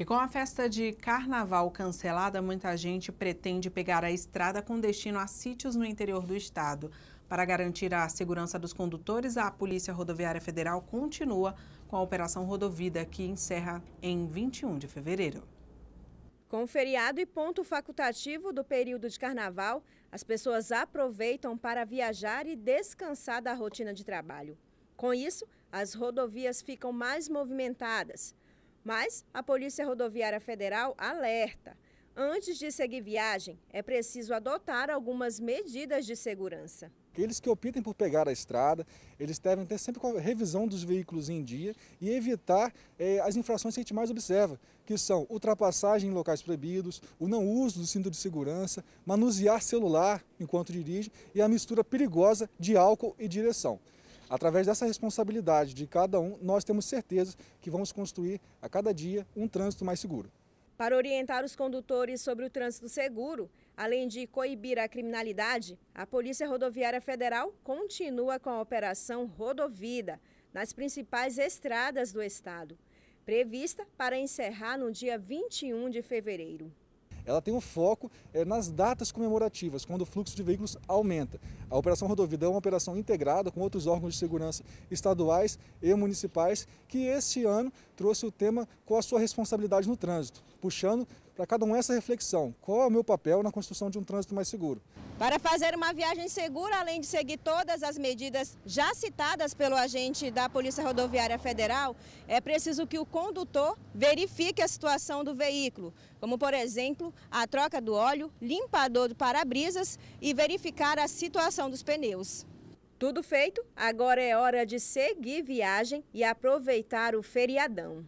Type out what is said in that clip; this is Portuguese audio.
E com a festa de carnaval cancelada, muita gente pretende pegar a estrada com destino a sítios no interior do estado. Para garantir a segurança dos condutores, a Polícia Rodoviária Federal continua com a Operação Rodovida, que encerra em 21 de fevereiro. Com o feriado e ponto facultativo do período de carnaval, as pessoas aproveitam para viajar e descansar da rotina de trabalho. Com isso, as rodovias ficam mais movimentadas. Mas a Polícia Rodoviária Federal alerta. Antes de seguir viagem, é preciso adotar algumas medidas de segurança. Aqueles que optem por pegar a estrada, eles devem ter sempre a revisão dos veículos em dia e evitar eh, as infrações que a gente mais observa, que são ultrapassagem em locais proibidos, o não uso do cinto de segurança, manusear celular enquanto dirige e a mistura perigosa de álcool e direção. Através dessa responsabilidade de cada um, nós temos certeza que vamos construir a cada dia um trânsito mais seguro. Para orientar os condutores sobre o trânsito seguro, além de coibir a criminalidade, a Polícia Rodoviária Federal continua com a Operação Rodovida nas principais estradas do estado, prevista para encerrar no dia 21 de fevereiro ela tem um foco é, nas datas comemorativas, quando o fluxo de veículos aumenta. A Operação Rodovida é uma operação integrada com outros órgãos de segurança estaduais e municipais, que este ano trouxe o tema com a sua responsabilidade no trânsito, puxando para cada um essa reflexão, qual é o meu papel na construção de um trânsito mais seguro. Para fazer uma viagem segura, além de seguir todas as medidas já citadas pelo agente da Polícia Rodoviária Federal, é preciso que o condutor verifique a situação do veículo, como por exemplo, a troca do óleo, limpador do para-brisas e verificar a situação dos pneus. Tudo feito, agora é hora de seguir viagem e aproveitar o feriadão.